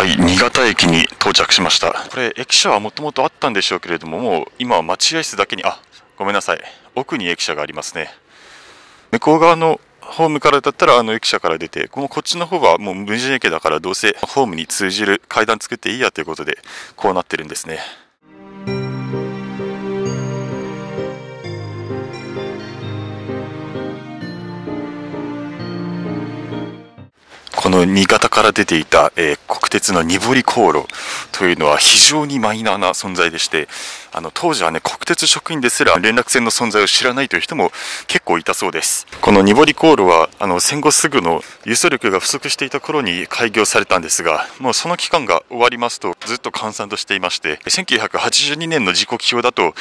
はい新潟駅に到着しました。これ駅舎はもともとあったんでしょうけれどももう今は待合室だけにあごめんなさい。奥に駅舎がありますね。向こう側のホームからだったらあの駅舎から出てこのこっちの方はもう無人駅だからどうせホームに通じる階段作っていいやということでこうなってるんですね。この新潟から出ていた、えー、国鉄の濁り航路というのは非常にマイナーな存在でしてあの当時はね国鉄職員ですら連絡船の存在を知らないという人も結構いたそうです。この濁り航路はあの戦後すぐの輸送力が不足していた頃に開業されたんですがもうその期間が終わりますとずっと閑散としていまして1982年の時刻表だともう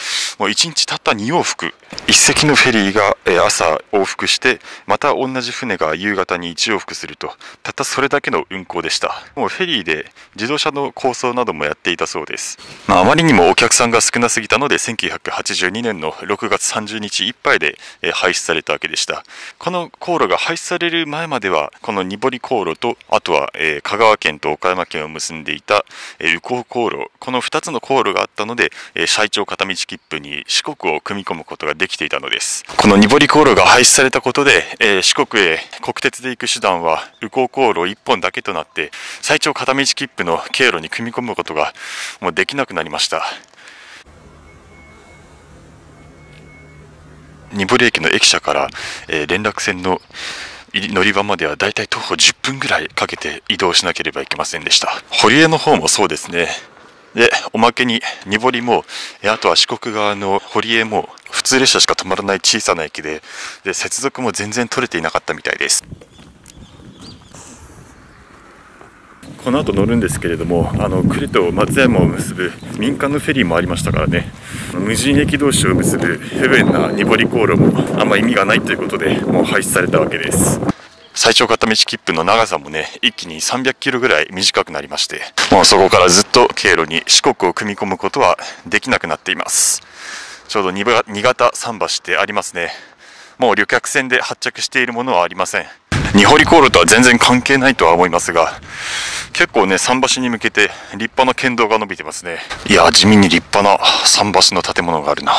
1日たった2往復1隻のフェリーが朝往復してまた同じ船が夕方に1往復するとたったそれだけの運行でした。もうフェリーで自動車の構想などもやっていたそうです、まあ、あまりにもお客さんが少なすぎたので1982年の6月30日いっぱいで、廃止されたわけでした。この航路が廃止される前まではこの濁り航路とあとは、香川県と岡山県を結んでいた、え宇高航路この2つの航路があったので、最長片道切符に四国を組み込むことができていたのです。この濁り航路が廃止されたことで、四国へ国鉄で行く手段は宇高航路1本だけとなって最長片道切符の経路に組み込むことがもうできなくなりました。ニボリ駅の駅舎から、えー、連絡船の乗り場まではだいたい徒歩10分ぐらいかけて移動しなければいけませんでした。堀江の方もそうですね。で、おまけに、ニボリも、あとは四国側の堀江も、普通列車しか止まらない小さな駅で、で、接続も全然取れていなかったみたいです。この後乗るんですけれどもあの呉と松山を結ぶ民間のフェリーもありましたからね。無人駅同士を結ぶ不便な濁り航路もあんま意味がないということでもう廃止されたわけです。最長片道切符の長さもね一気に300キロぐらい短くなりましてもうそこからずっと経路に四国を組み込むことはできなくなっています。ちょうど新潟桟橋ってありますね。もう旅客船で発着しているものはありません。二堀航路とは全然関係ないとは思いますが結構ね桟橋に向けて立派な県道が伸びてますね。いや地味に立派な桟橋の建物があるな。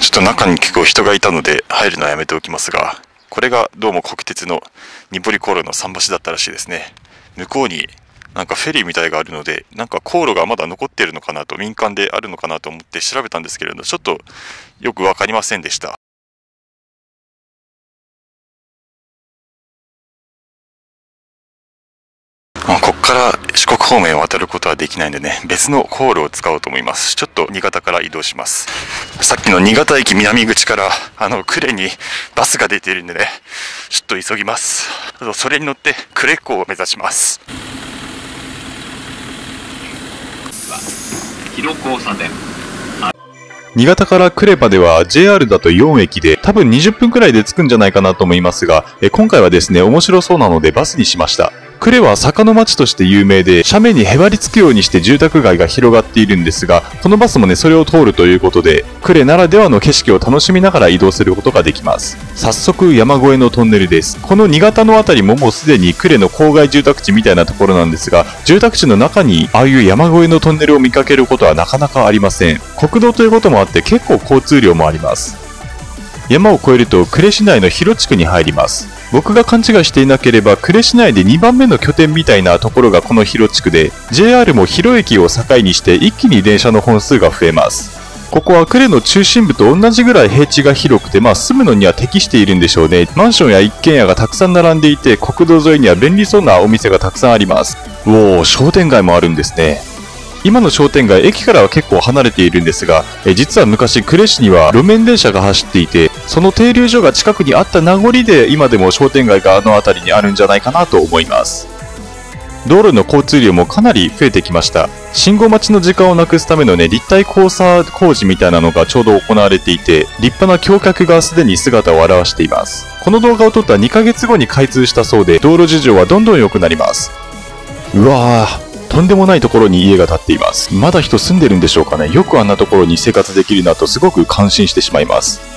ちょっと中に結構人がいたので入るのはやめておきますがこれがどうも国鉄のニポリ航路の桟橋だったらしいですね。向こうになんかフェリーみたいがあるのでなんか航路がまだ残っているのかなと民間であるのかなと思って調べたんですけれどちょっとよく分かりませんでした。まあ、ここから四国方面を渡ることはできないんでね、別の航路を使おうと思います。ちょっと新潟から移動します。さっきの新潟駅南口から、あの、呉にバスが出ているんでね、ちょっと急ぎます。それに乗って呉港を目指します。広交差点。新潟から呉までは JR だと4駅で多分20分くらいで着くんじゃないかなと思いますが、今回はですね、面白そうなのでバスにしました。呉は坂の町として有名で、斜面にへばりつくようにして住宅街が広がっているんですが、このバスもね、それを通るということで、呉ならではの景色を楽しみながら移動することができます。早速、山越えのトンネルです。この新潟の辺りももうすでに呉の郊外住宅地みたいなところなんですが、住宅地の中にああいう山越えのトンネルを見かけることはなかなかありません。国道ということもあって結構交通量もあります。山を越えると呉市内の広地区に入ります。僕が勘違いしていなければ呉市内で2番目の拠点みたいなところがこの広地区で JR も広駅を境にして一気に電車の本数が増えますここは呉の中心部と同じぐらい平地が広くて、まあ住むのには適しているんでしょうね。マンションや一軒家がたくさん並んでいて、国道沿いには便利そうなお店がたくさんあります。おー、商店街もあるんですね。今の商店街、駅からは結構離れているんですが、え実は昔呉市には路面電車が走っていて、その停留所が近くにあった名残で、今でも商店街があの辺りにあるんじゃないかなと思います。道路の交通量もかなり増えてきました。信号待ちの時間をなくすためのね、立体交差工事みたいなのがちょうど行われていて、立派な橋脚がすでに姿を現しています。この動画を撮った2ヶ月後に開通したそうで、道路事情はどんどん良くなります。うわぁ、とんでもないところに家が建っています。まだ人住んでるんでしょうかね。よくあんなところに生活できるなとすごく感心してしまいます。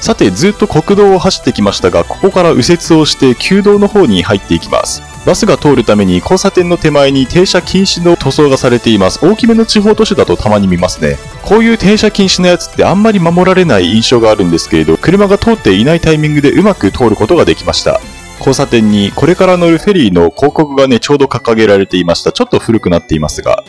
さて、ずっと国道を走ってきましたが、ここから右折をして旧道の方に入っていきます。バスが通るために交差点の手前に停車禁止の塗装がされています。大きめの地方都市だとたまに見ますね。こういう停車禁止のやつってあんまり守られない印象があるんですけれど、車が通っていないタイミングでうまく通ることができました。交差点にこれから乗るフェリーの広告がね、ちょうど掲げられていました。ちょっと古くなっていますが。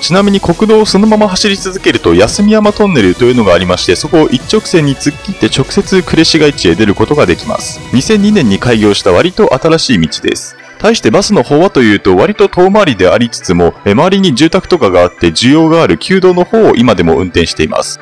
ちなみに国道をそのまま走り続けると休み山トンネルというのがありましてそこを一直線に突っ切って直接呉市街地へ出ることができます。2002年に開業した割と新しい道です。対してバスの方はというと割と遠回りでありつつも周りに住宅とかがあって需要がある旧道の方を今でも運転しています。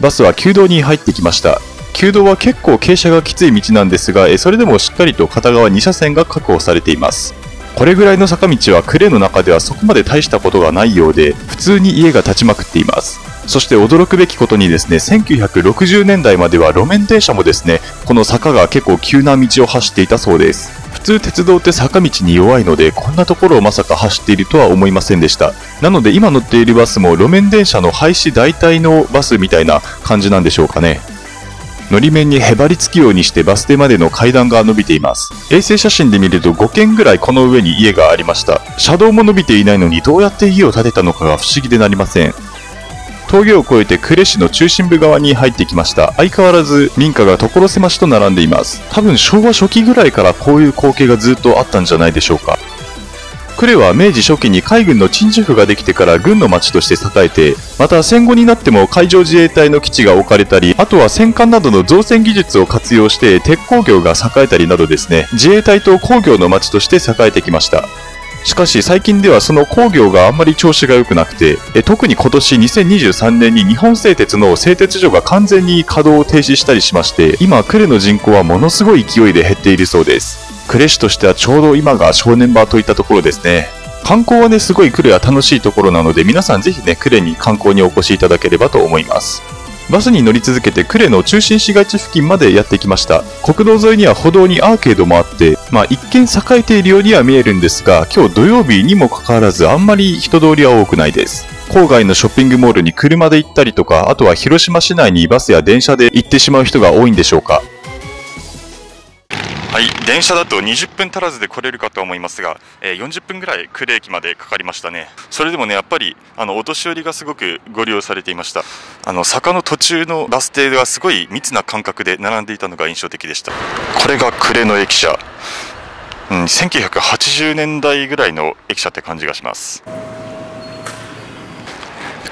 バスは旧道に入ってきました。旧道は結構傾斜がきつい道なんですがそれでもしっかりと片側2車線が確保されています。これぐらいの坂道は呉の中ではそこまで大したことがないようで、普通に家が建ちまくっています。そして驚くべきことにですね、1960年代までは路面電車もですね、この坂が結構急な道を走っていたそうです。普通鉄道って坂道に弱いので、こんなところをまさか走っているとは思いませんでした。なので今乗っているバスも路面電車の廃止代替のバスみたいな感じなんでしょうかね。のり面にへばりつくようにしてバス停までの階段が伸びています。衛星写真で見ると5軒ぐらいこの上に家がありました。車道も伸びていないのにどうやって家を建てたのかが不思議でなりません。峠を越えて呉市の中心部側に入ってきました。相変わらず民家が所狭しと並んでいます。多分昭和初期ぐらいからこういう光景がずっとあったんじゃないでしょうか。呉は明治初期に海軍の鎮守府ができてから軍の町として栄えて、また戦後になっても海上自衛隊の基地が置かれたり、あとは戦艦などの造船技術を活用して鉄鋼業が栄えたりなどですね、自衛隊と工業の町として栄えてきました。しかし最近ではその工業があんまり調子が良くなくて、え特に今年2023年に日本製鉄の製鉄所が完全に稼働を停止したりしまして、今呉の人口はものすごい勢いで減っているそうです。呉市としてはちょうど今が正念場といったところですね。観光はね、すごい呉は楽しいところなので、皆さんぜひね、呉に観光にお越しいただければと思います。バスに乗り続けて呉の中心市街地付近までやってきました。国道沿いには歩道にアーケードもあって、まあ一見栄えているようには見えるんですが、今日土曜日にもかかわらずあんまり人通りは多くないです。郊外のショッピングモールに車で行ったりとか、あとは広島市内にバスや電車で行ってしまう人が多いんでしょうか。はい電車だと20分足らずで来れるかと思いますが、えー、40分ぐらい呉駅までかかりましたね。それでもねやっぱりあのお年寄りがすごくご利用されていました。あの坂の途中のバス停ではすごい密な間隔で並んでいたのが印象的でした。これが呉の駅舎。うん、1980年代ぐらいの駅舎って感じがします。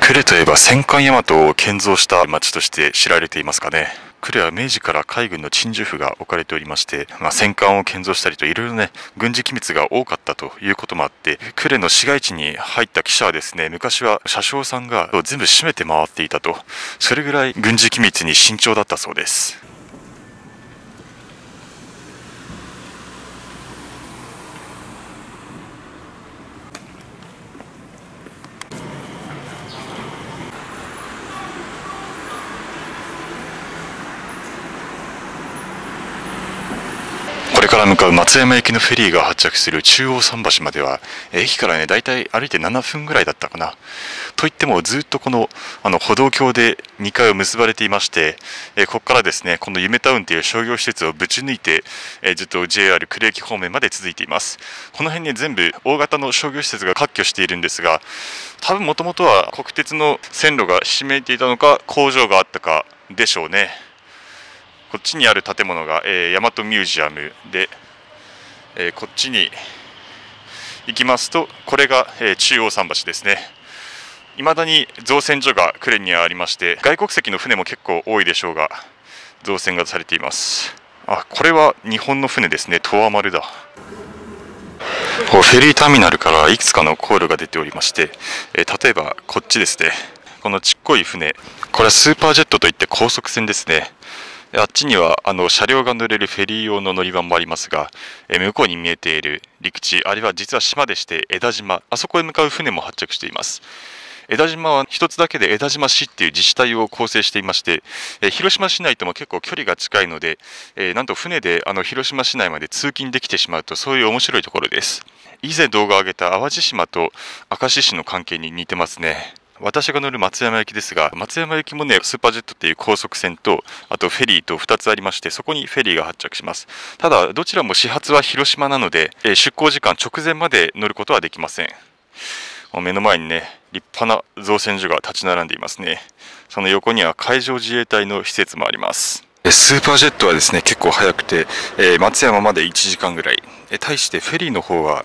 呉といえば戦艦大和を建造した町として知られていますかね。呉は明治から海軍の鎮守府が置かれておりまして、まあ、戦艦を建造したりといろいろね軍事機密が多かったということもあって呉の市街地に入った記者はですね昔は車掌さんが全部閉めて回っていたとそれぐらい軍事機密に慎重だったそうです。から向かう松山行きのフェリーが発着する中央桟橋までは、駅からね、だいたい歩いて7分ぐらいだったかな。といっても、ずっとこのあの歩道橋で2階を結ばれていまして、えここからですね、この夢タウンという商業施設をぶち抜いて、えずっと JR 呉駅方面まで続いています。この辺ね、全部大型の商業施設が割拠しているんですが、多分もともとは国鉄の線路がひしめいていたのか、工場があったかでしょうね。こっちにある建物が、えー、大和ミュージアムで、えー、こっちに行きますとこれが、えー、中央桟橋ですね。いまだに造船所が呉にはありまして外国籍の船も結構多いでしょうが造船がされています。あこれは日本の船ですね。十和丸だ。フェリーターミナルからいくつかの航路が出ておりまして、え例えばこっちですね。このちっこい船。これはスーパージェットといって高速船ですね。あっちにはあの車両が乗れるフェリー用の乗り場もありますが、え向こうに見えている陸地、あれは実は島でして枝島、あそこへ向かう船も発着しています。枝島は一つだけで枝島市っていう自治体を構成していまして、え広島市内とも結構距離が近いので、えなんと船であの広島市内まで通勤できてしまうとそういう面白いところです。以前動画を上げた淡路島と明石市の関係に似てますね。私が乗る松山行きですが、松山行きもね、スーパージェットっていう高速船と、あとフェリーと2つありまして、そこにフェリーが発着します。ただ、どちらも始発は広島なので、え出港時間直前まで乗ることはできません。目の前にね、立派な造船所が立ち並んでいますね。その横には海上自衛隊の施設もあります。スーパージェットはですね、結構早くて、えー、松山まで1時間ぐらい。え対してフェリーの方は、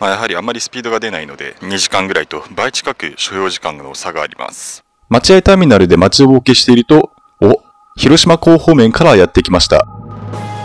まあ、やはりあまりスピードが出ないので、2時間ぐらいと倍近く所要時間の差があります。待合ターミナルで待ちぼうけしていると、お、広島港方面からやってきました。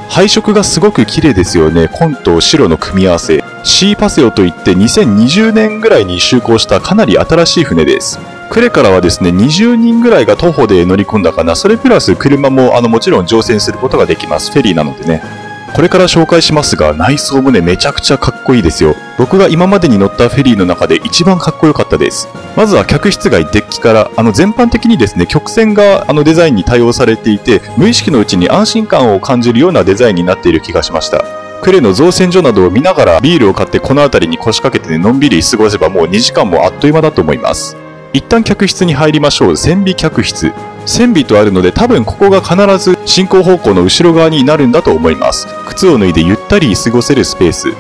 配色がすごく綺麗ですよね。紺と白の組み合わせ。シーパセオといって2020年ぐらいに就航したかなり新しい船です。呉からはですね、20人ぐらいが徒歩で乗り込んだかな。それプラス車もあのもちろん乗船することができます。フェリーなのでね。これから紹介しますが、内装もね、めちゃくちゃかっこいいですよ。僕が今までに乗ったフェリーの中で一番かっこよかったです。まずは客室外デッキから、あの全般的にですね、曲線があのデザインに対応されていて、無意識のうちに安心感を感じるようなデザインになっている気がしました。呉の造船所などを見ながらビールを買ってこの辺りに腰掛けて、ね、のんびり過ごせばもう2時間もあっという間だと思います。一旦客室に入りましょう。船尾客室。船尾とあるので多分ここが必ず進行方向の後ろ側になるんだと思います。靴を脱いでゆったり過ごせるスペース。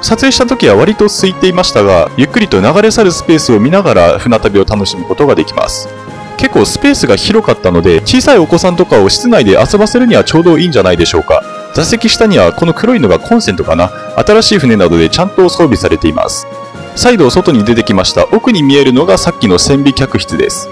撮影した時は割と空いていましたが、ゆっくりと流れ去るスペースを見ながら船旅を楽しむことができます。結構スペースが広かったので、小さいお子さんとかを室内で遊ばせるにはちょうどいいんじゃないでしょうか。座席下にはこの黒いのがコンセントかな。新しい船などでちゃんと装備されています。再度外に出てきました。奥に見えるのがさっきの船尾客室です。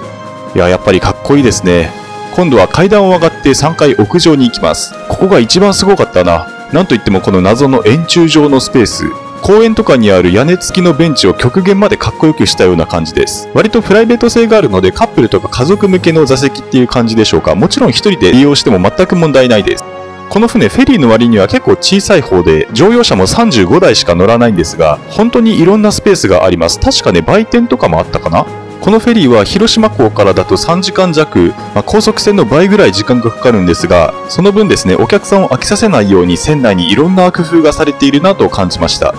いや、やっぱりかっこいいですね。今度は階段を上がって3階屋上に行きます。ここが一番すごかったな。なんといってもこの謎の円柱状のスペース。公園とかにある屋根付きのベンチを極限までかっこよくしたような感じです。割とプライベート性があるのでカップルとか家族向けの座席っていう感じでしょうか。もちろん一人で利用しても全く問題ないです。この船フェリーの割には結構小さい方で乗用車も35台しか乗らないんですが本当にいろんなスペースがあります確かね売店とかもあったかなこのフェリーは広島港からだと3時間弱、まあ、高速船の倍ぐらい時間がかかるんですが、その分ですね、お客さんを飽きさせないように船内にいろんな工夫がされているなと感じました。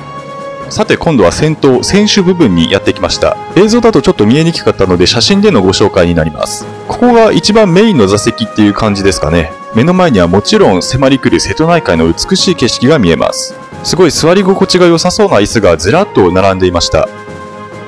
さて今度は先頭、選手部分にやってきました。映像だとちょっと見えにくかったので写真でのご紹介になります。ここが一番メインの座席っていう感じですかね。目の前にはもちろん迫り来る瀬戸内海の美しい景色が見えます。すごい座り心地が良さそうな椅子がずらっと並んでいました。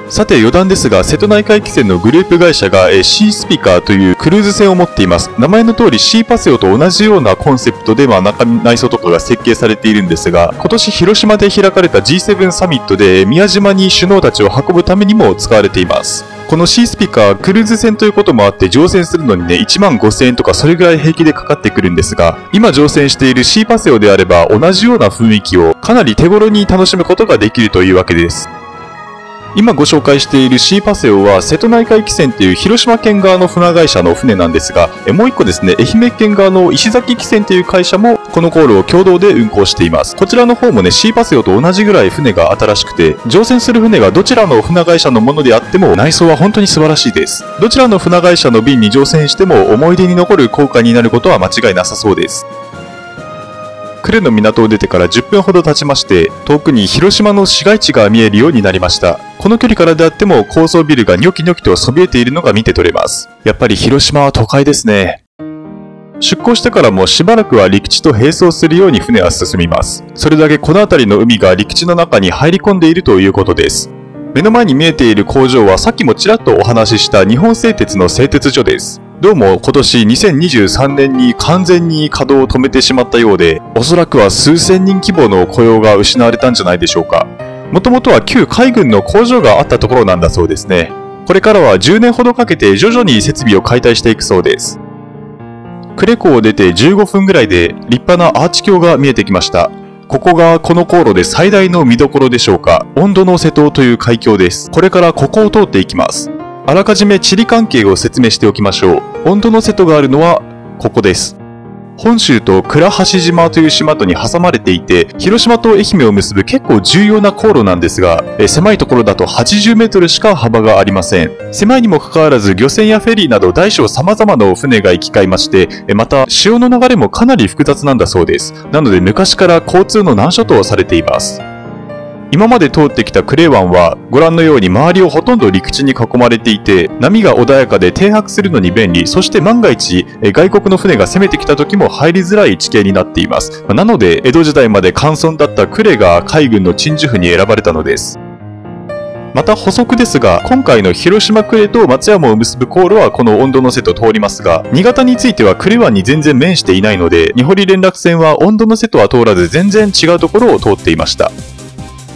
さて余談ですが、瀬戸内海汽船のグループ会社がシースピカーというクルーズ船を持っています。名前の通りシーパセオと同じようなコンセプトで、まあ、中内装とかが設計されているんですが、今年広島で開かれた G7 サミットで宮島に首脳たちを運ぶためにも使われています。このシースピカー、クルーズ船ということもあって乗船するのにね、1万5000円とかそれぐらい平気でかかってくるんですが、今乗船しているシーパセオであれば同じような雰囲気をかなり手頃に楽しむことができるというわけです。今ご紹介しているシーパセオは瀬戸内海汽船っていう広島県側の船会社の船なんですが、もう一個ですね、愛媛県側の石崎汽船という会社もこの航路を共同で運航しています。こちらの方もね、シーパセオと同じぐらい船が新しくて、乗船する船がどちらの船会社のものであっても内装は本当に素晴らしいです。どちらの船会社の便に乗船しても思い出に残る航海になることは間違いなさそうです。呉の港を出てから10分ほど経ちまして、遠くに広島の市街地が見えるようになりました。この距離からであっても高層ビルがニョキニョキとそびえているのが見て取れます。やっぱり広島は都会ですね。出港してからもしばらくは陸地と並走するように船は進みます。それだけこの辺りの海が陸地の中に入り込んでいるということです。目の前に見えている工場はさっきもちらっとお話しした日本製鉄の製鉄所です。どうも今年2023年に完全に稼働を止めてしまったようで、おそらくは数千人規模の雇用が失われたんじゃないでしょうか。もともとは旧海軍の工場があったところなんだそうですね。これからは10年ほどかけて徐々に設備を解体していくそうです。呉港を出て15分ぐらいで立派なアーチ橋が見えてきました。ここがこの航路で最大の見どころでしょうか。温度の瀬戸という海峡です。これからここを通っていきます。あらかじめ地理関係を説明しておきましょう。温度の瀬戸があるのはここです。本州と倉橋島という島とに挟まれていて、広島と愛媛を結ぶ結構重要な航路なんですが、え狭いところだと80メートルしか幅がありません。狭いにもかかわらず漁船やフェリーなど大小様々な船が行き交いまして、また潮の流れもかなり複雑なんだそうです。なので昔から交通の難所とされています。今まで通ってきたクレイ湾はご覧のように周りをほとんど陸地に囲まれていて波が穏やかで停泊するのに便利そして万が一外国の船が攻めてきた時も入りづらい地形になっていますなので江戸時代まで乾村だった呉が海軍の鎮守府に選ばれたのですまた補足ですが、今回の広島呉と松山を結ぶ航路はこの温度の瀬と通りますが、新潟については呉湾に全然面していないので、日堀連絡船は温度の瀬とは通らず全然違うところを通っていました。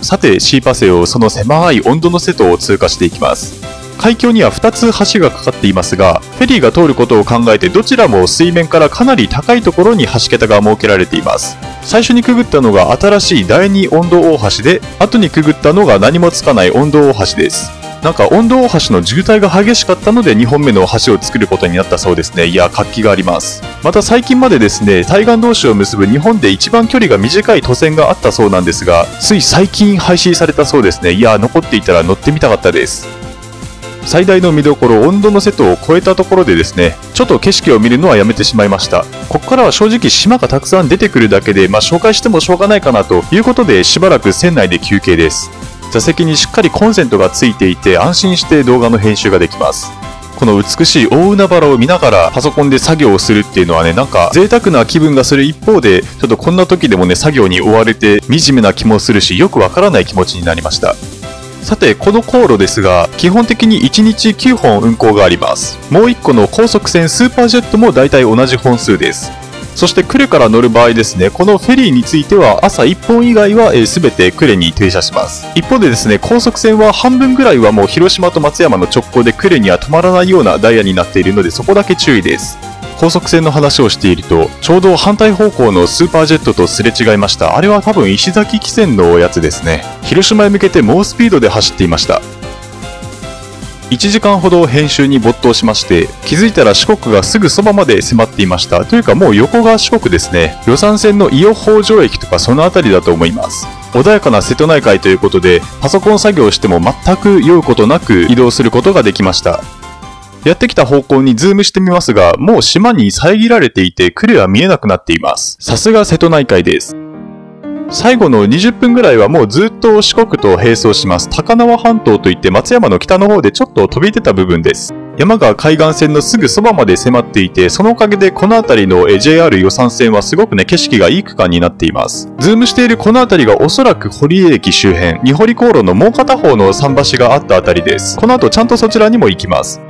さて、シーパセをその狭い温度の瀬戸を通過していきます。海峡には2つ橋がかかっていますが、フェリーが通ることを考えてどちらも水面からかなり高いところに橋桁が設けられています。最初にくぐったのが新しい第2温度大橋で、後にくぐったのが何もつかない温度大橋です。なんか温度大橋の渋滞が激しかったので2本目の橋を作ることになったそうですね。いや、活気があります。また最近までですね、対岸同士を結ぶ日本で一番距離が短い都線があったそうなんですが、つい最近廃止されたそうですね。いや、残っていたら乗ってみたかったです。最大の見どころ温度の瀬戸を越えたところでですねちょっと景色を見るのはやめてしまいましたここからは正直島がたくさん出てくるだけで、まあ、紹介してもしょうがないかなということでしばらく船内で休憩です座席にしっかりコンセントがついていて安心して動画の編集ができますこの美しい大海原を見ながらパソコンで作業をするっていうのはね、なんか贅沢な気分がする一方で、ちょっとこんな時でもね、作業に追われて惨めな気もするし、よくわからない気持ちになりました。さて、この航路ですが、基本的に1日9本運行があります。もう1個の高速船スーパージェットも大体同じ本数です。そして呉から乗る場合ですね、このフェリーについては朝1本以外は、えー、全て呉に停車します。一方でですね、高速船は半分ぐらいはもう広島と松山の直行で呉には止まらないようなダイヤになっているのでそこだけ注意です。高速船の話をしていると、ちょうど反対方向のスーパージェットとすれ違いました。あれは多分石崎汽船のやつですね。広島へ向けて猛スピードで走っていました。1時間ほど編集に没頭しまして、気づいたら四国がすぐそばまで迫っていました。というかもう横が四国ですね。予讃線の伊予北条駅とかその辺りだと思います。穏やかな瀬戸内海ということで、パソコン作業しても全く酔うことなく移動することができました。やってきた方向にズームしてみますが、もう島に遮られていて、呉は見えなくなっています。さすが瀬戸内海です。最後の20分ぐらいはもうずっと四国と並走します。高縄半島といって松山の北の方でちょっと飛び出た部分です。山が海岸線のすぐそばまで迫っていて、そのおかげでこの辺りの JR 予算線はすごくね、景色がいい区間になっています。ズームしているこの辺りがおそらく堀江駅周辺、二堀航路のもう片方の桟橋があった辺りです。この後ちゃんとそちらにも行きます。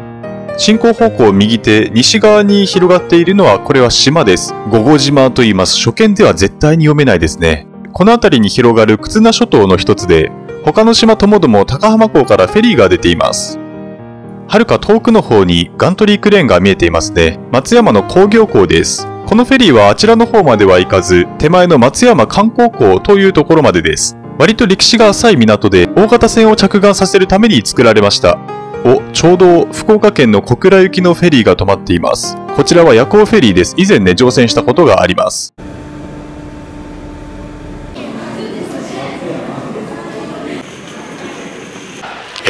進行方向右手、西側に広がっているのは、これは島です。五後島と言います。初見では絶対に読めないですね。この辺りに広がる忽那諸島の一つで、他の島ともども高浜港からフェリーが出ています。はるか遠くの方にガントリークレーンが見えていますね。松山の工業港です。このフェリーはあちらの方までは行かず、手前の松山観光港というところまでです。割と歴史が浅い港で、大型船を着岸させるために作られました。お、ちょうど福岡県の小倉行きのフェリーが止まっています。こちらは夜行フェリーです。以前ね、乗船したことがあります。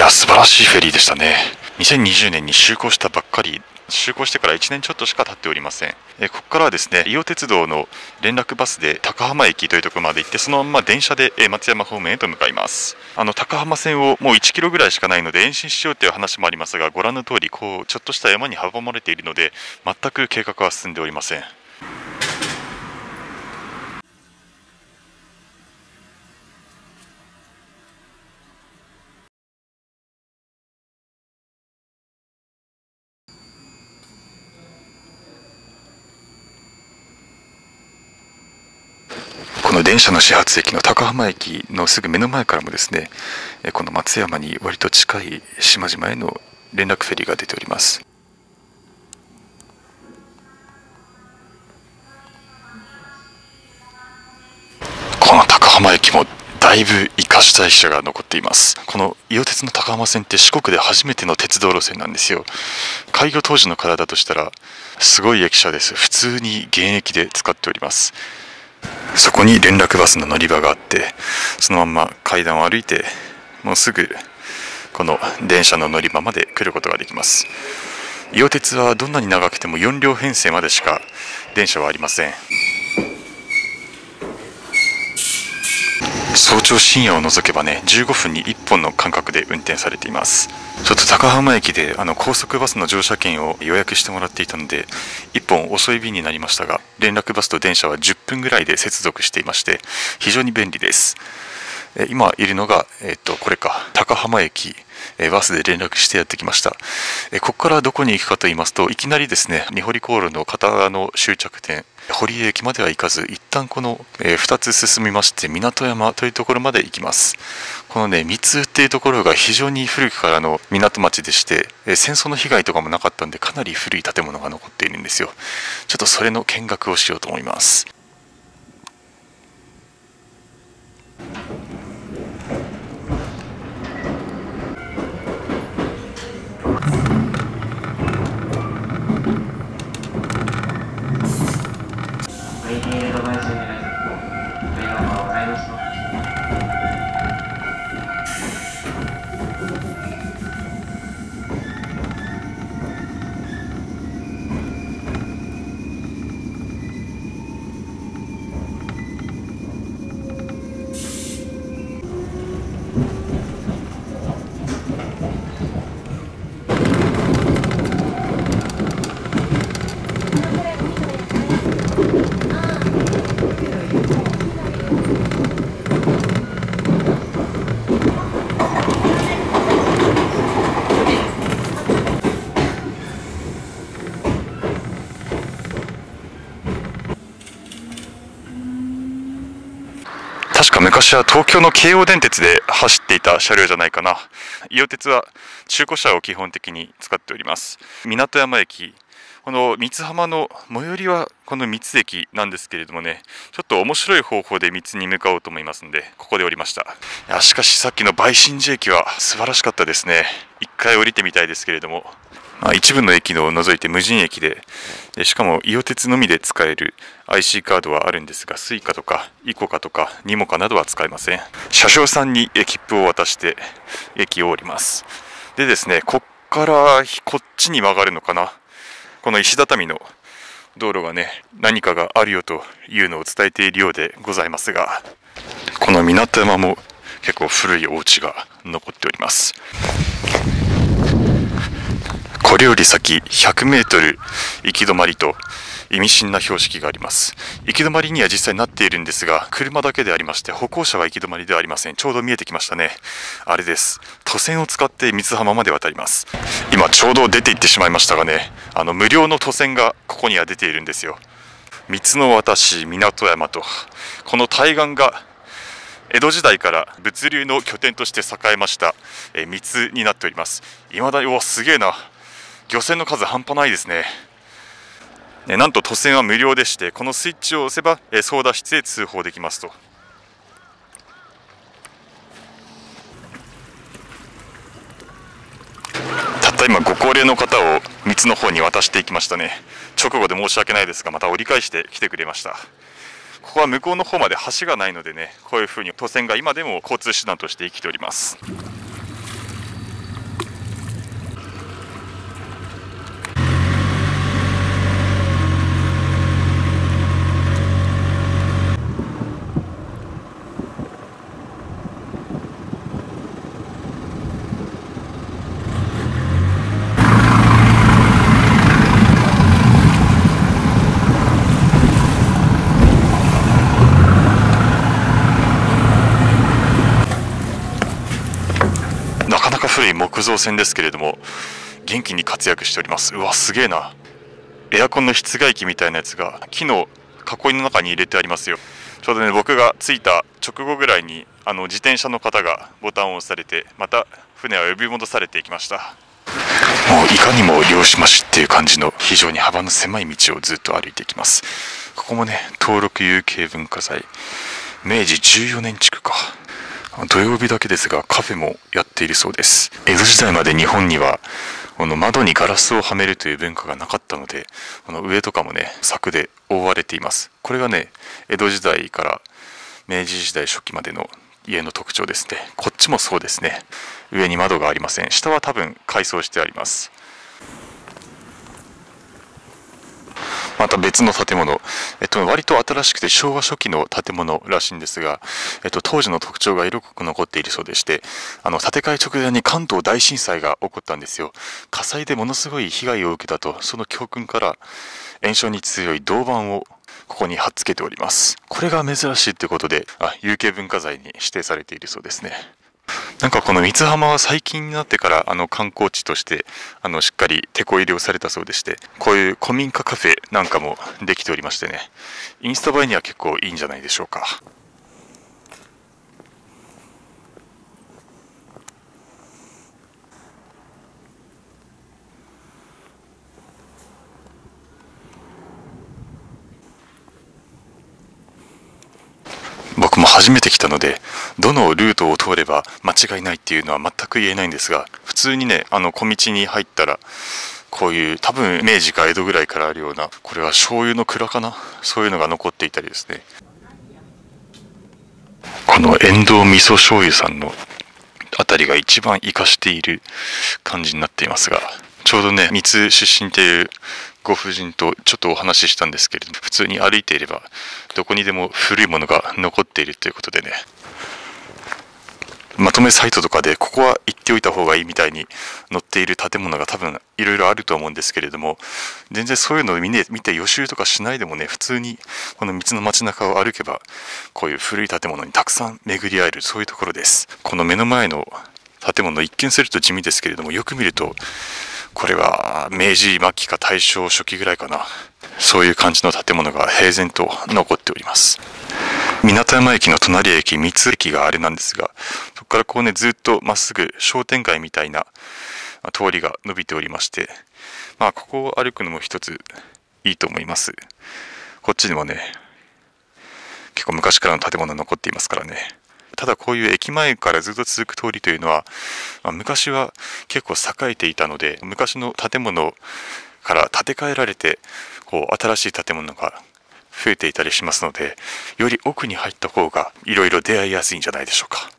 や、素晴らしいフェリーでしたね。2020年に就航したばっかり就航してから1年ちょっとしか経っておりません。えここからはですね、伊予鉄道の連絡バスで高浜駅というところまで行って、そのまま電車で松山方面へと向かいます。あの高浜線をもう1キロぐらいしかないので延伸しようという話もありますが、ご覧の通り、こうちょっとした山に阻まれているので、全く計画は進んでおりません。電車の始発駅の高浜駅のすぐ目の前からもですねこの松山に割と近い島々への連絡フェリーが出ております。この高浜駅もだいぶ生かしたい車が残っています。この伊予鉄の高浜線って四国で初めての鉄道路線なんですよ。開業当時の方だとしたらすごい駅舎です。普通に現役で使っております。そこに連絡バスの乗り場があってそのまま階段を歩いてもうすぐこの電車の乗り場まで来ることができます。伊予鉄はどんなに長くても4両編成までしか電車はありません。早朝深夜を除けばね15分に1本の間隔で運転されていますちょっと高浜駅であの高速バスの乗車券を予約してもらっていたので1本遅い便になりましたが連絡バスと電車は10分ぐらいで接続していまして非常に便利です今いるのが、えっと、これか高浜駅バスで連絡してやってきました。ここからどこに行くかと言いますと、いきなりですね、ニホリコールの片の終着点、堀江駅までは行かず、一旦この、え2つ進みまして、港山というところまで行きます。このね、三津っていうところが非常に古くからの港町でして、え戦争の被害とかもなかったんで、かなり古い建物が残っているんですよ。ちょっとそれの見学をしようと思います。確か昔は東京の京王電鉄で走っていた車両じゃないかな。伊予鉄は中古車を基本的に使っております。港山駅、この三津浜の最寄りはこの三津駅なんですけれどもね、ちょっと面白い方法で三津に向かおうと思いますので、ここで降りました。いやしかしさっきの梅新寺駅は素晴らしかったですね。一回降りてみたいですけれども、あ、一部の駅のを除いて無人駅ででしかも伊予鉄のみで使える IC カードはあるんですが Suica とか ICOCA とか NIMOCA などは使えません。車掌さんに切符を渡して駅を降ります。でですねこっからこっちに曲がるのかな。この石畳の道路がね何かがあるよというのを伝えているようでございますがこの港山も結構古いお家が残っております。これより先100メートル行き止まりと意味深な標識があります。行き止まりには実際なっているんですが、車だけでありまして、歩行者は行き止まりではありません。ちょうど見えてきましたね。あれです。都線を使って三津浜まで渡ります。今ちょうど出て行ってしまいましたがね、あの無料の都線がここには出ているんですよ。三津の渡し、港山と、この対岸が江戸時代から物流の拠点として栄えました、え三津になっております。未だに、おすげえな。漁船の数半端ないですね。なんと都線は無料でして、このスイッチを押せば、え操舵室へ通報できますと。たった今、ご高齢の方を3つの方に渡していきましたね。直後で申し訳ないですが、また折り返して来てくれました。ここは向こうの方まで橋がないのでね、こういうふうに都線が今でも交通手段として生きております。古い木造船ですけれども、元気に活躍しております。うわ、すげえな。エアコンの室外機みたいなやつが木の囲いの中に入れてありますよ。ちょうどね、僕が着いた直後ぐらいに、あの、自転車の方がボタンを押されて、また船は呼び戻されていきました。もういかにも漁師町っていう感じの非常に幅の狭い道をずっと歩いていきます。ここもね、登録有形文化財。明治14年地区か。土曜日だけですがカフェもやっているそうです。江戸時代まで日本にはこの窓にガラスをはめるという文化がなかったのでこの上とかもね柵で覆われています。これがね江戸時代から明治時代初期までの家の特徴ですね。こっちもそうですね。上に窓がありません。下は多分改装してあります。また別の建物、えっと、割と新しくて昭和初期の建物らしいんですが、えっと、当時の特徴が色濃く残っているそうでして、あの、建て替え直前に関東大震災が起こったんですよ。火災でものすごい被害を受けたと、その教訓から炎症に強い銅板をここに貼っつけております。これが珍しいってことで、あ、有形文化財に指定されているそうですね。なんかこの三津浜は最近になってからあの観光地としてあのしっかり手こ入れをされたそうでしてこういう古民家カフェなんかもできておりましてね。インスタ映えには結構いいんじゃないでしょうか。僕も初めて来たのでどのルートを通れば間違いないっていうのは全く言えないんですが普通にねあの小道に入ったらこういう多分明治か江戸ぐらいからあるようなこれは醤油の蔵かな？そういうのが残っていたりですね。この遠藤味噌醤油さんの辺りが一番活かしている感じになっていますがちょうどね三津出身っていうご婦人とちょっとお話ししたんですけれども普通に歩いていればどこにでも古いものが残っているということでね。まとめサイトとかでここは行っておいた方がいいみたいに載っている建物が多分いろいろあると思うんですけれども全然そういうのを見,、ね、見て予習とかしないでもね普通にこの道の街中を歩けばこういう古い建物にたくさん巡り合えるそういうところです。この目の前の建物一見すると地味ですけれどもよく見るとこれは明治末期か大正初期ぐらいかな。そういう感じの建物が平然と残っております。港山駅の隣駅三津駅があれなんですがそこからこうねずっとまっすぐ商店街みたいな通りが伸びておりましてまあここを歩くのも一ついいと思います。こっちにもね結構昔からの建物残っていますからね。ただこういう駅前からずっと続く通りというのは、まあ、昔は結構栄えていたので昔の建物から建て替えられてこう新しい建物が増えていたりしますのでより奥に入った方がいろいろ出会いやすいんじゃないでしょうか。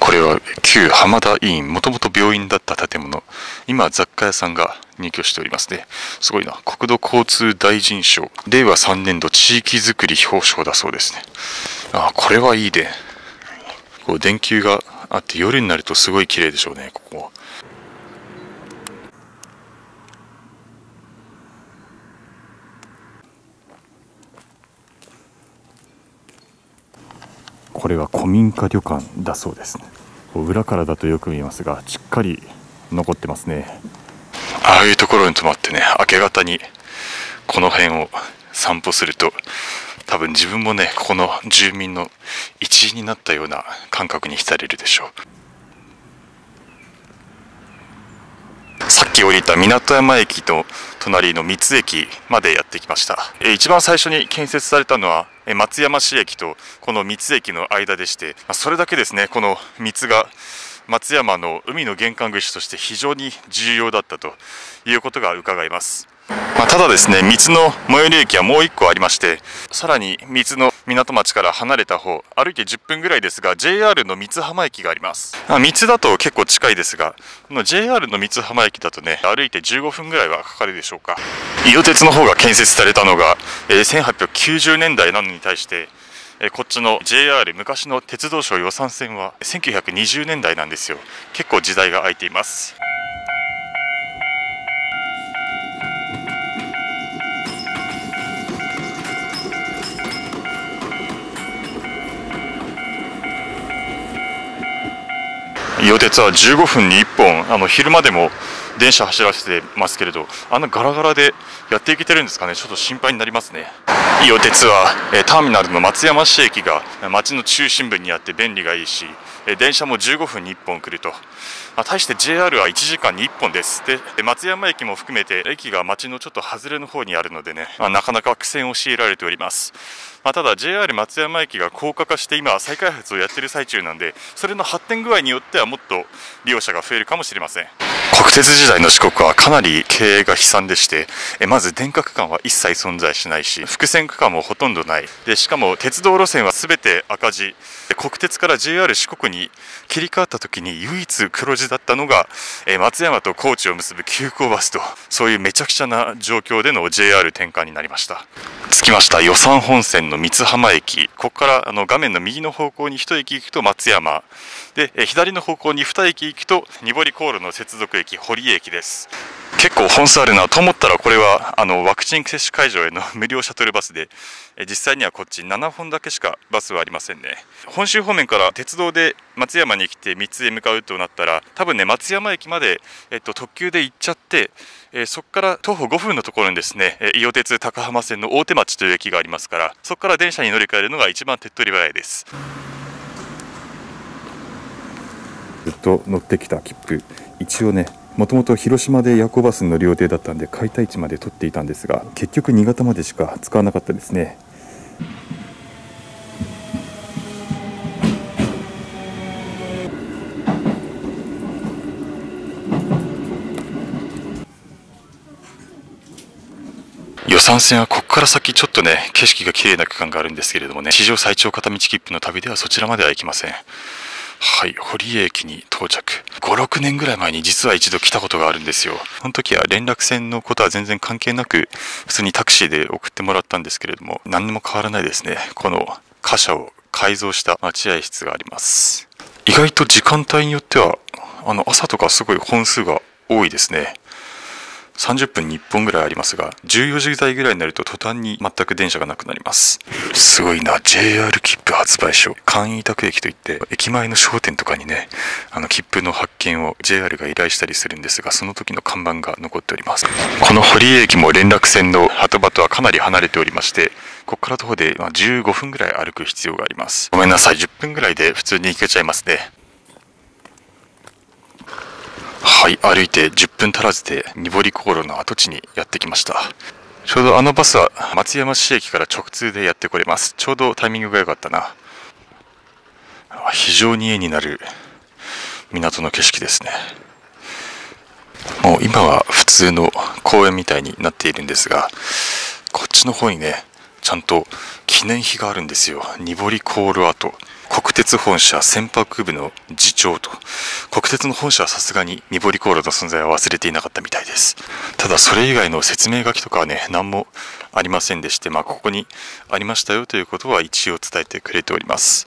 これは旧浜田医院もともと病院だった建物。今雑貨屋さんが入居しておりますね。すごいな。国土交通大臣賞。令和3年度地域づくり表彰だそうですね。あこれはいいでこう電球があって夜になるとすごい綺麗でしょうねこここれは古民家旅館だそうですね。裏からだとよく見えますがしっかり残ってますね。ああいうところに泊まってね明け方にこの辺を散歩すると多分自分もねここの住民の一員になったような感覚に浸れるでしょう。さっき降りた港山駅と隣の三津駅までやってきました。一番最初に建設されたのは松山市駅とこの三津駅の間でしてそれだけですねこの三津が松山の海の玄関口として非常に重要だったということが伺えますまあ、ただですね、三津の最寄り駅はもう1個ありまして、さらに三津の港町から離れた方、歩いて10分ぐらいですが、JR の三津浜駅があります。あ、三津だと結構近いですが、この JR の三津浜駅だとね、歩いて15分ぐらいはかかるでしょうか。伊予鉄の方が建設されたのが、えー、1890年代なのに対して、こっちの JR 昔の鉄道省予算線は1920年代なんですよ。結構時代が空いています。伊予鉄は15分に1本。あの昼間でも電車走らせてますけれどあんなガラガラでやっていけてるんですかね？ちょっと心配になりますね。伊予鉄は。ターミナルの松山市駅が町の中心部にあって便利がいいしえ電車も15分に1本来ると、まあ、対して JR は1時間に1本です。で松山駅も含めて駅が街のちょっと外れの方にあるのでね、まあ、なかなか苦戦を強いられております。まあ、ただ JR 松山駅が高架化して今再開発をやっている最中なんでそれの発展具合によってはもっと利用者が増えるかもしれません。国鉄時代の四国はかなり経営が悲惨でしてえまず電化区間は一切存在しないし複線区間もほとんどない。でしかも鉄道路線は全て赤字。国鉄から JR 四国に切り替わった時に唯一黒字だったのがえ松山と高知を結ぶ急行バスとそういうめちゃくちゃな状況での JR 転換になりました。着きました。予算本線の三津浜駅。ここからあの画面の右の方向に1駅行くと松山。で左の方向に2駅行くと濁り航路の接続駅堀江駅です。結構本数あるなと思ったらこれはあのワクチン接種会場への 無料シャトルバスで実際にはこっち7本だけしかバスはありませんね。本州方面から鉄道で松山に来て3つへ向かうとなったら多分ね松山駅まで、えっと、特急で行っちゃってえー、そこから徒歩5分のところにですね、伊予鉄高浜線の大手町という駅がありますからそこから電車に乗り換えるのが一番手っ取り早いです。ずっと乗ってきた切符。一応ねもともと広島で夜行バスに乗る予定だったんで解体地まで取っていたんですが結局新潟までしか使わなかったですね。予算線はここから先ちょっとね景色が綺麗な区間があるんですけれどもね史上最長片道切符の旅ではそちらまでは行きません。はい堀江駅に到着。56年ぐらい前に実は一度来たことがあるんですよ。その時は連絡船のことは全然関係なく普通にタクシーで送ってもらったんですけれども何にも変わらないですね。この貨車を改造した待合室があります。意外と時間帯によってはあの朝とかすごい本数が多いですね。30分に1本ぐらいありますが14時台ぐらいになると途端に全く電車がなくなります。すごいな JR 切符発売所簡易宅駅といって駅前の商店とかにねあの切符の発見を JR が依頼したりするんですがその時の看板が残っております。この堀江駅も連絡船の鳩場とはかなり離れておりましてここから徒歩で15分ぐらい歩く必要があります。ごめんなさい10分ぐらいで普通に行けちゃいますね。はい、歩いて10分足らずで濁り航路の跡地にやってきました。ちょうどあのバスは松山市駅から直通でやってこれます。ちょうどタイミングが良かったな。非常に絵になる港の景色ですね。もう今は普通の公園みたいになっているんですが、こっちの方にね、ちゃんと記念碑があるんですよ。濁り航路跡。国鉄本社船舶部の次長と国鉄の本社はさすがに濁り航路の存在は忘れていなかったみたいです。ただそれ以外の説明書きとかはね何もありませんでしてまあここにありましたよということは一応伝えてくれております。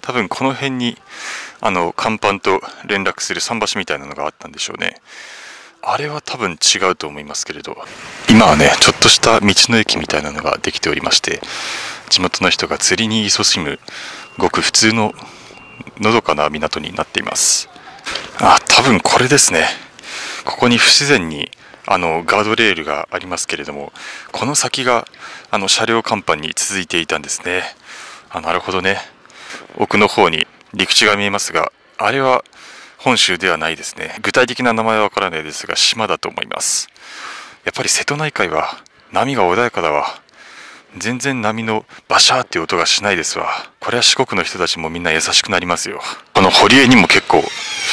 多分この辺にあの甲板と連絡する桟橋みたいなのがあったんでしょうね。あれは多分違うと思いますけれど今はねちょっとした道の駅みたいなのができておりまして地元の人が釣りに勤しむごく普通ののどかな港になっています。あ多分これですね。ここに不自然にあのガードレールがありますけれどもこの先があの車両甲板に続いていたんですね。あなるほどね。奥の方に陸地が見えますがあれは本州ではないですね。具体的な名前はわからないですが島だと思います。やっぱり瀬戸内海は波が穏やかだわ。全然波のバシャーっていう音がしないですわ。これは四国の人たちもみんな優しくなりますよ。この堀江にも結構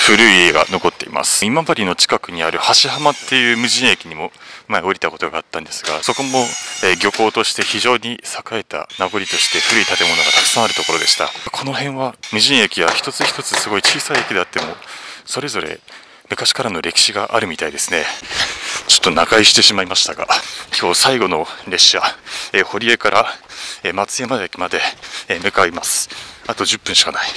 古い家が残っています。今治の近くにある橋浜っていう無人駅にも前降りたことがあったんですが、そこも、え、漁港として非常に栄えた名残として古い建物がたくさんあるところでした。この辺は無人駅は一つ一つすごい小さい駅であっても、それぞれ昔からの歴史があるみたいですね。ちょっと中居してしまいましたが、今日最後の列車、え、堀江から、え、松山駅まで、え、向かいます。あと10分しかない。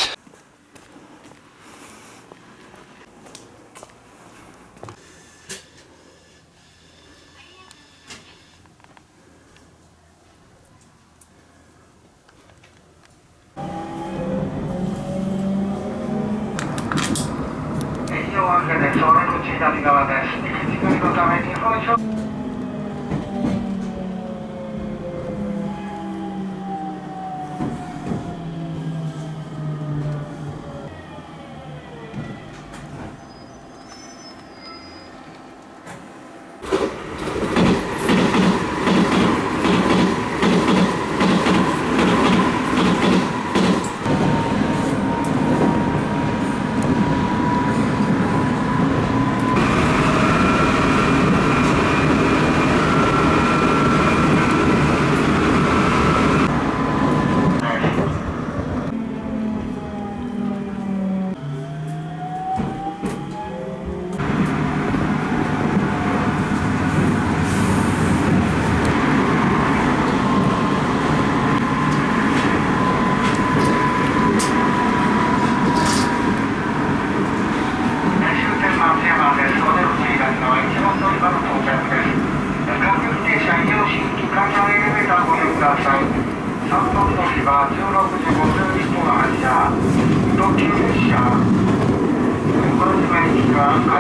左側です。行きのため日本書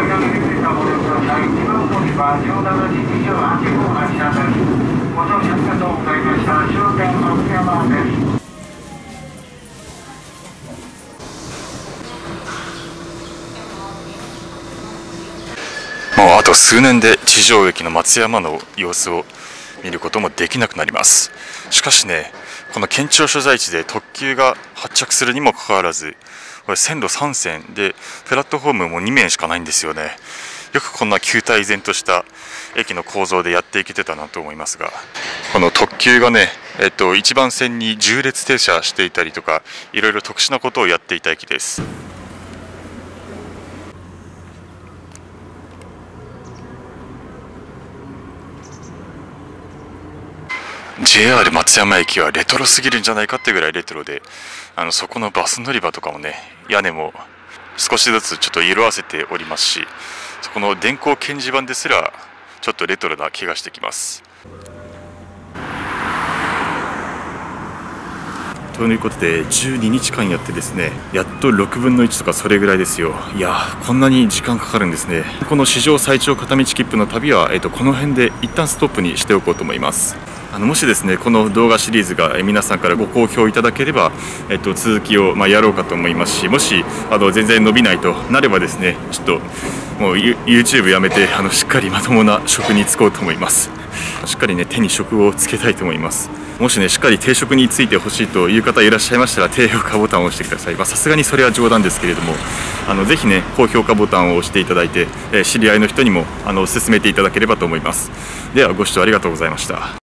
車に出たご利用ください。一番乗り場、上田の時28号発車です。ご乗車ありがとうございました。終点松山です。もうあと数年で地上駅の松山の様子を見ることもできなくなります。しかしねこの県庁所在地で特急が発着するにもかかわらずこれ線路3線でプラットフォームも2面しかないんですよね。よくこんな球体依然とした駅の構造でやっていけてたなと思いますがこの特急がね、えっと、1番線に縦列停車していたりとかいろいろ特殊なことをやっていた駅です。JR 松山駅はレトロすぎるんじゃないかってぐらいレトロであのそこのバス乗り場とかもね屋根も少しずつちょっと色あせておりますしそこの電光掲示板ですらちょっとレトロな気がしてきます。ということで12日間やってですねやっと6分の1とかそれぐらいですよ。いやこんなに時間かかるんですね。この史上最長片道切符の旅は、えっとこの辺で一旦ストップにしておこうと思います。あのもしですねこの動画シリーズが皆さんからご好評いただければ、えっと、続きを、まあ、やろうかと思いますしもしあの全然伸びないとなればですねちょっともう YouTube やめてあのしっかりまともな職に就こうと思います。しっかりね手に職をつけたいと思います。もしねしっかり定職についてほしいという方いらっしゃいましたら低評価ボタンを押してください。まさすがにそれは冗談ですけれどもあのぜひね高評価ボタンを押していただいて、え知り合いの人にもあの勧めていただければと思います。ではご視聴ありがとうございました。